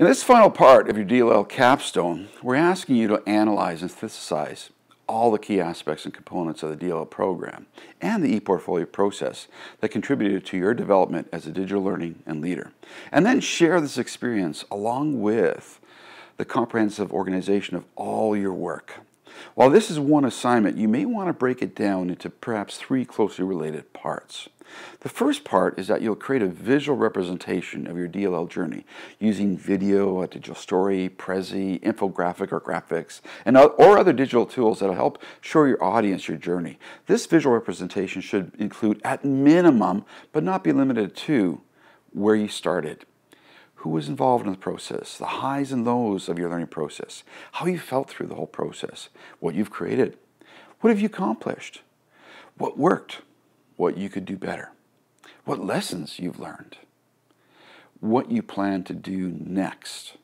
In this final part of your DLL capstone, we're asking you to analyze and synthesize all the key aspects and components of the DLL program and the ePortfolio process that contributed to your development as a digital learning and leader. And then share this experience along with the comprehensive organization of all your work. While this is one assignment, you may want to break it down into perhaps three closely related parts. The first part is that you'll create a visual representation of your DLL journey using video, a digital story, Prezi, infographic or graphics, and or other digital tools that'll help show your audience your journey. This visual representation should include at minimum, but not be limited to, where you started, who was involved in the process, the highs and lows of your learning process, how you felt through the whole process, what you've created, what have you accomplished, what worked, what you could do better, what lessons you've learned, what you plan to do next.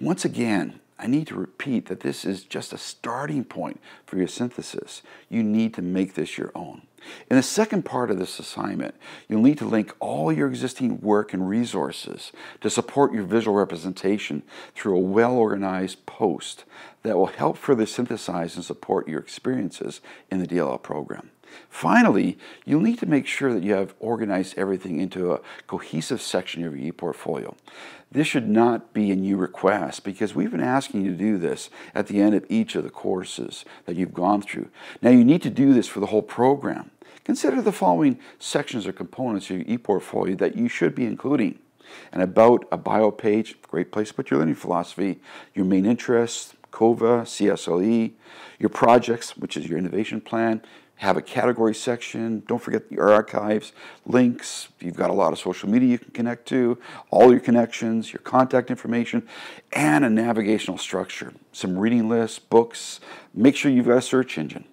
Once again, I need to repeat that this is just a starting point for your synthesis. You need to make this your own. In the second part of this assignment, you'll need to link all your existing work and resources to support your visual representation through a well-organized post that will help further synthesize and support your experiences in the DLL program. Finally, you'll need to make sure that you have organized everything into a cohesive section of your ePortfolio. This should not be a new request because we've been asking you to do this at the end of each of the courses that you've gone through. Now you need to do this for the whole program. Consider the following sections or components of your ePortfolio that you should be including. And about a bio page, great place to put your learning philosophy, your main interests, COVA, CSLE, your projects, which is your innovation plan, have a category section. Don't forget your archives, links. You've got a lot of social media you can connect to, all your connections, your contact information, and a navigational structure. Some reading lists, books. Make sure you've got a search engine.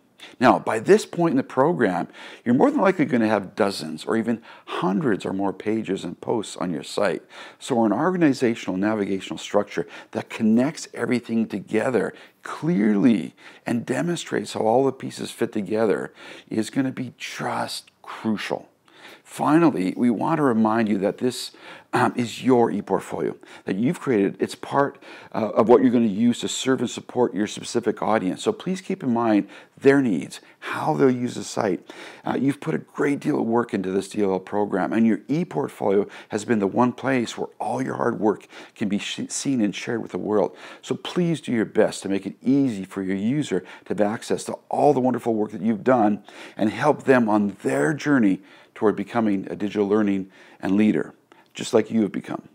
Now, by this point in the program, you're more than likely going to have dozens or even hundreds or more pages and posts on your site. So, an organizational navigational structure that connects everything together clearly and demonstrates how all the pieces fit together is going to be just crucial. Finally, we want to remind you that this um, is your ePortfolio that you've created. It's part uh, of what you're going to use to serve and support your specific audience. So please keep in mind their needs, how they'll use the site. Uh, you've put a great deal of work into this DLL program, and your ePortfolio has been the one place where all your hard work can be seen and shared with the world. So please do your best to make it easy for your user to have access to all the wonderful work that you've done and help them on their journey toward becoming a digital learning and leader, just like you have become.